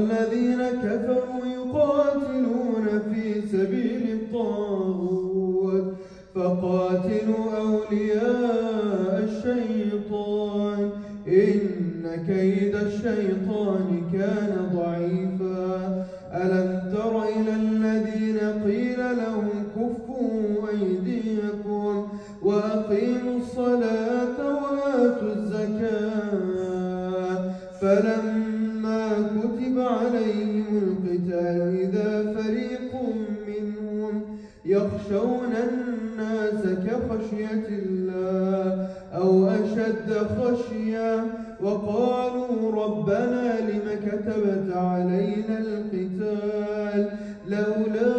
والذين كفروا يقاتلون في سبيل الطاغوت فقاتلوا أولياء الشيطان. إن كيد الشيطان كان ضعيفا. ألم تر إلى الذين قيل خشية وقالوا ربنا لم كتبت علينا القتال لولا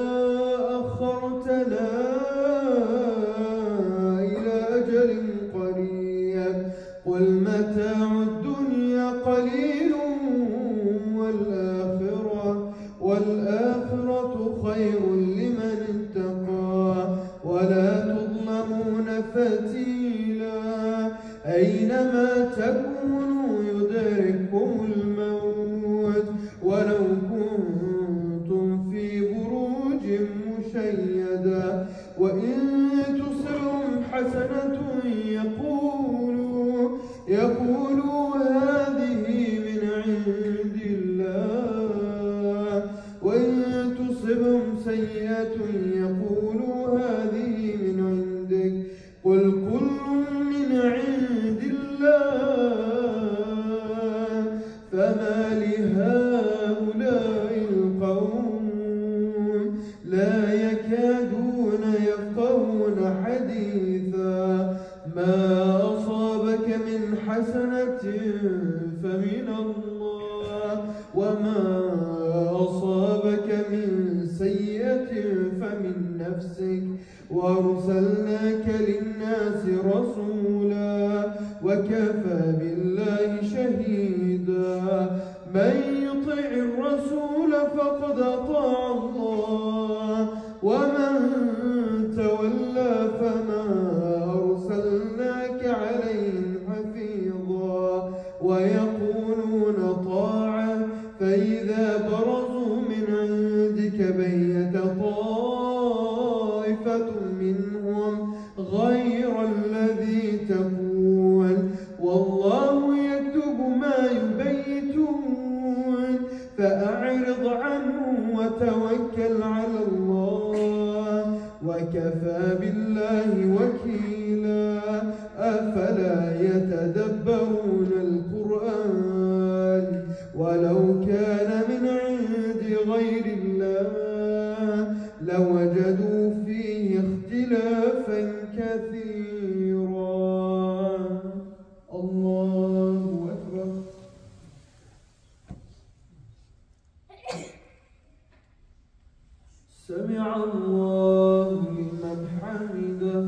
أخرتنا إلى أجل قريب قل متاع الدنيا قليل والآخرة والآخرة خير أينما تكونوا يدرككم الموت ولو كنتم في بروج مشيدة. وإن حسنة يقولوا يقولوا حديثا ما أصابك من حسنة فمن الله وما أصابك من سيئة فمن نفسك. وأرسلناك للناس رسولا وكفى بالله شهيدا. من يطع الرسول فقد أطاع الله ومن يتدبرون القرآن ولو كان من عند غير الله لوجدوا فيه اختلافا كثيرا. الله أكبر. سمع الله لمن حمده.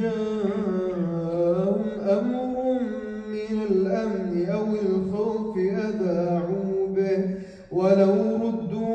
جاءهم أمر من الأمن أو الخوف أذاعوا به. ولو ردوا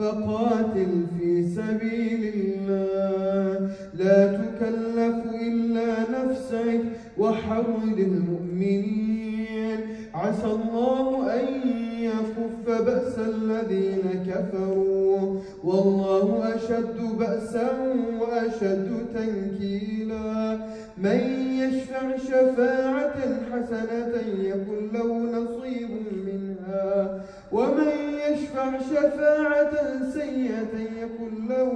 فقاتل في سبيل الله. لا تكلف إلا نفسك وحرد المؤمنين. عسى الله أن يكف بأس الذين كفروا. والله أشد بأسا وأشد تنكيلا. من يشفع شفاعة حسنة يكن له نصيب منها. ومن يشفع شفاعة سيئة يكن له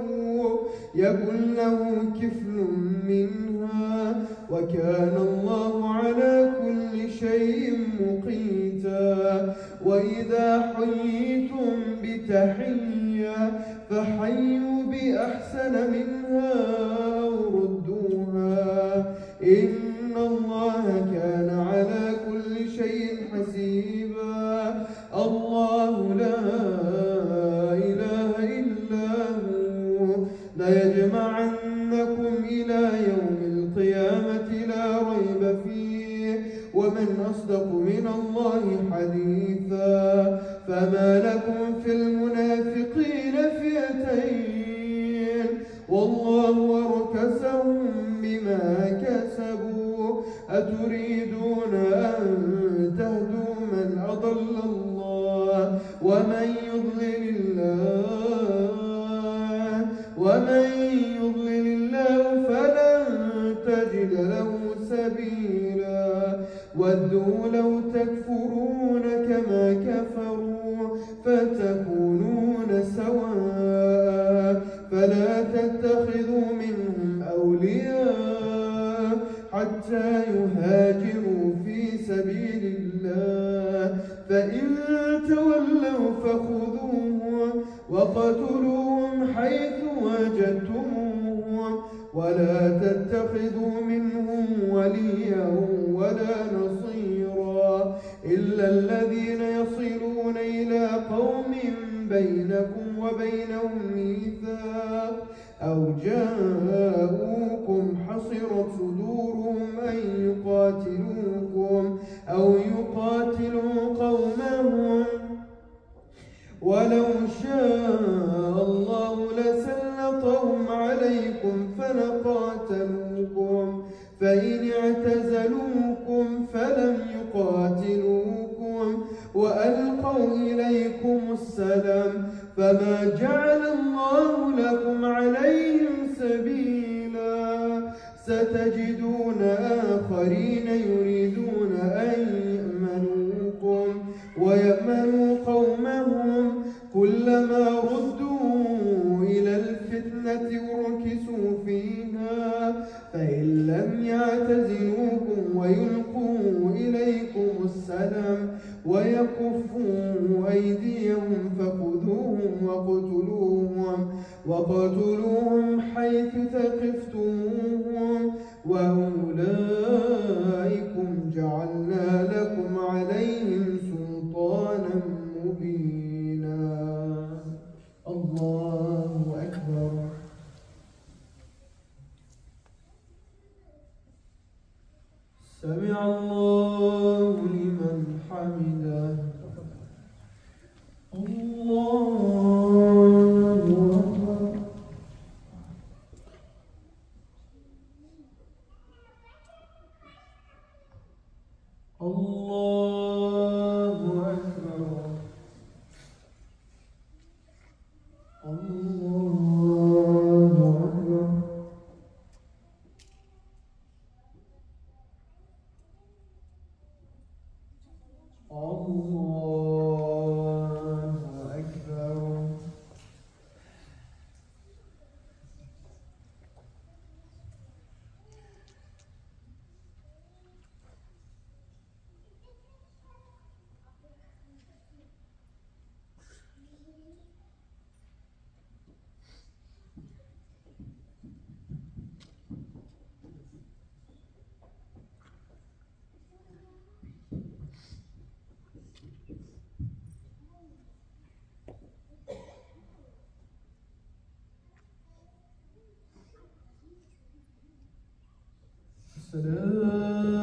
يكن له كفل منها. وكان الله على كل شيء مقيتا. وإذا حييتم بتحية فحيوا بأحسن منها. أو إن الله كان على كل شيء حسيبا. الله لا إله إلا هو. ليجمعنكم إلى يوم القيامة لا ريب فيه. ومن أصدق من الله حديثا. فما لكم في المنافقين فئتين. والله أركسهم بما كسبوا أتريدون أن تهدوا من أضل الله ومن يضلل الله ومن يضلل الله فلن تجد له سبيلا ودوا لو تكفرون كما كفروا فتكونون سواء فلا حتى يهاجروا في سبيل الله. فإن تولوا فخذوهم وقتلوهم حيث وجدتموهم ولا تتخذوا منهم وليا ولا نصيرا إلا الذين يصلون إلى قوم بينكم وبينهم ميثاق أو جاءوكم حصرت صدورهم أن يقاتلوكم أو يقاتلوا قومهم ولو شاء الله لسلطهم عليكم فلقاتلوكم فإن اعتزلوكم فلم فما جعل الله لكم عليهم سبيلا ستجدون آخرين يريدون أن يأمنوكم ويأمنوا قومهم كلما ردوا ثقفتموهم وأولئكم Salam.